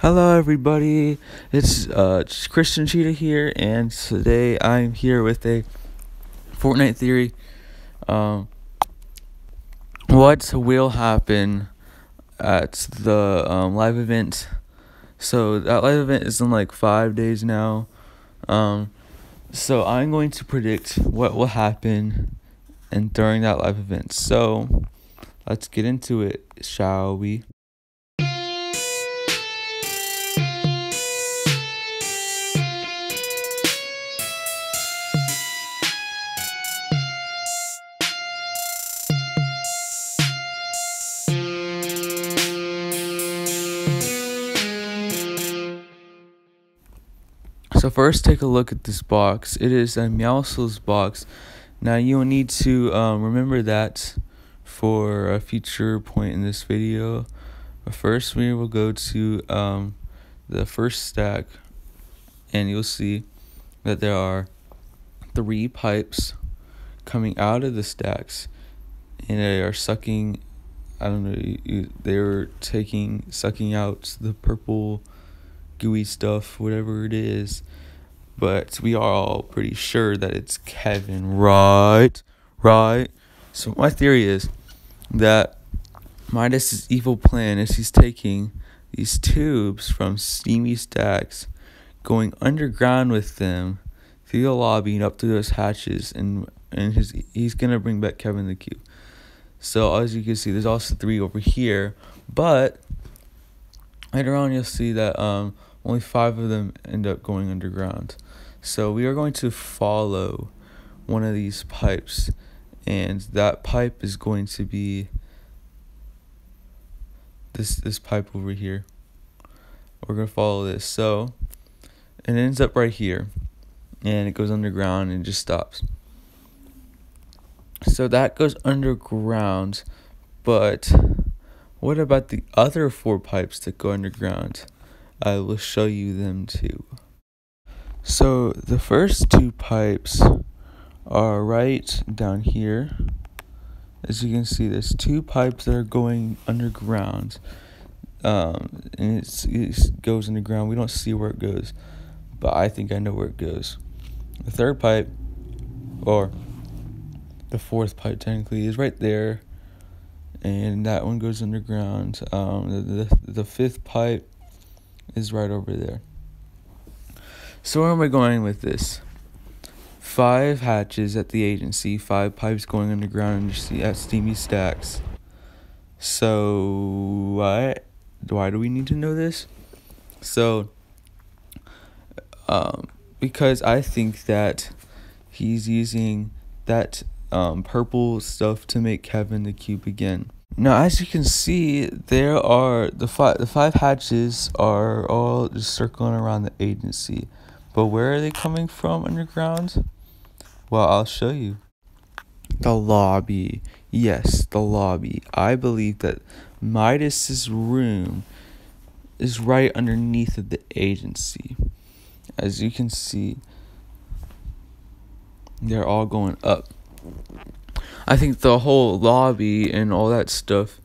Hello, everybody. It's uh, Christian Cheetah here, and today I'm here with a Fortnite theory. Um, what will happen at the um, live event? So that live event is in like five days now. Um, so I'm going to predict what will happen and during that live event. So let's get into it, shall we? So first, take a look at this box. It is a Meowscles box. Now you will need to um, remember that for a future point in this video. But first, we will go to um, the first stack, and you'll see that there are three pipes coming out of the stacks, and they are sucking. I don't know. They're taking, sucking out the purple gooey stuff, whatever it is. But we are all pretty sure that it's Kevin, right? Right? So my theory is that Midas' evil plan is he's taking these tubes from steamy stacks, going underground with them through the lobby and up through those hatches, and and his he's gonna bring back Kevin the Cube. So as you can see, there's also three over here, but later on you'll see that um only five of them end up going underground. So we are going to follow one of these pipes, and that pipe is going to be this this pipe over here. We're gonna follow this. So it ends up right here, and it goes underground and just stops. So that goes underground, but what about the other four pipes that go underground? I will show you them too. So the first two pipes are right down here. As you can see, there's two pipes that are going underground. Um, and it goes underground. We don't see where it goes, but I think I know where it goes. The third pipe, or the fourth pipe technically, is right there, and that one goes underground. Um, the, the, the fifth pipe is right over there. So where am I going with this? Five hatches at the agency, five pipes going underground at steamy stacks. So what? Why do we need to know this? So, um, because I think that he's using that um, purple stuff to make Kevin the cube again. Now, as you can see, there are the five the five hatches are all just circling around the agency. But where are they coming from underground? Well, I'll show you. The lobby. Yes, the lobby. I believe that Midas's room is right underneath of the agency. As you can see, they're all going up. I think the whole lobby and all that stuff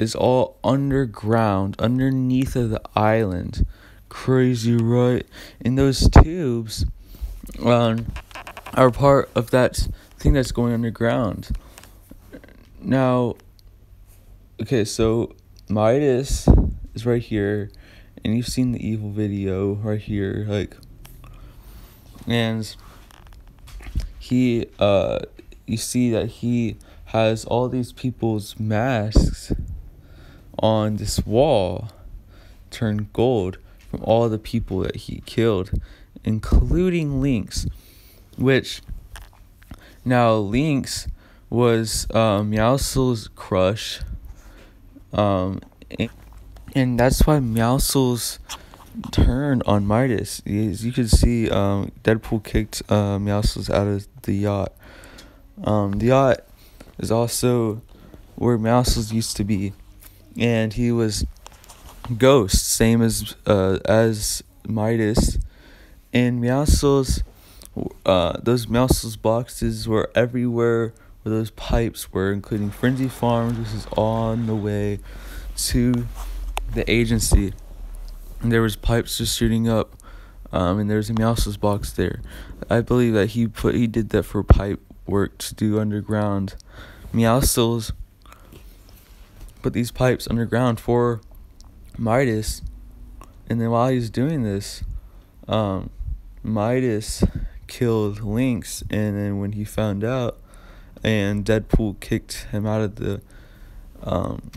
is all underground, underneath of the island. Crazy, right? And those tubes um, are part of that thing that's going underground. Now, okay, so Midas is right here, and you've seen the evil video right here, like, and he, uh, you see that he has all these people's masks on this wall turned gold from all the people that he killed, including Lynx, which now Lynx was um, crush, um, and, and that's why Meowscles turned on Midas. As you can see, um, Deadpool kicked uh, out of the yacht. Um, the yacht is also where Meowscles used to be, and he was Ghost, same as uh, as Midas, and Meowscles. Uh, those Meowscles boxes were everywhere where those pipes were, including Frenzy Farms, which is on the way to the agency. And there was pipes just shooting up, um, and there's a Meowscles box there. I believe that he put he did that for pipe work to do underground. Meowscles put these pipes underground for Midas, and then while he's doing this, um, Midas killed Lynx, and then when he found out, and Deadpool kicked him out of the, um,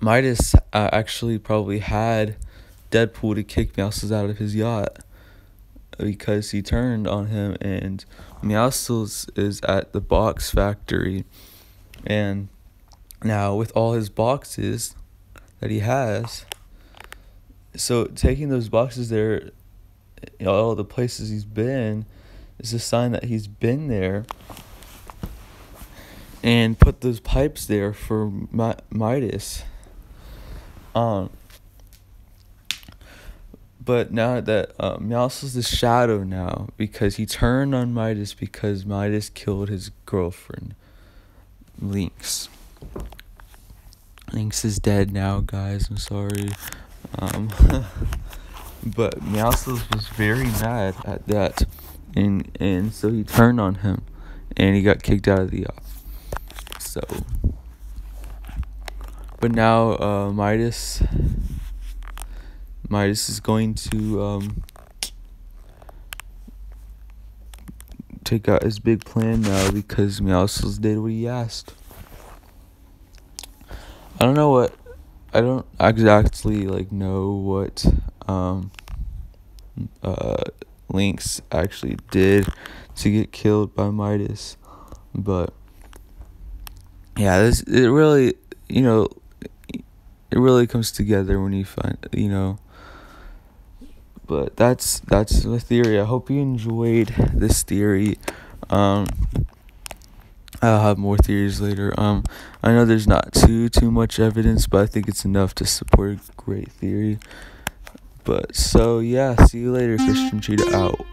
Midas uh, actually probably had Deadpool to kick Meowscles out of his yacht because he turned on him, and Meowscles is at the box factory, and now with all his boxes that he has, so taking those boxes there, all the places he's been, is a sign that he's been there. And put those pipes there for Midas. Um, but now that uh, is the shadow now because he turned on Midas because Midas killed his girlfriend, Lynx. Lynx is dead now, guys. I'm sorry. Um, but Meowscles was very mad at that, and and so he turned on him, and he got kicked out of the yacht. So, but now uh, Midas, Midas is going to um, take out his big plan now because Meowscles did what he asked. I don't know what I don't exactly like know what um uh Lynx actually did to get killed by Midas, but yeah, this it really you know it really comes together when you find you know. But that's that's the theory. I hope you enjoyed this theory. Um, I'll have more theories later. Um, I know there's not too too much evidence, but I think it's enough to support a great theory. But so yeah, see you later, Christian Cheetah out.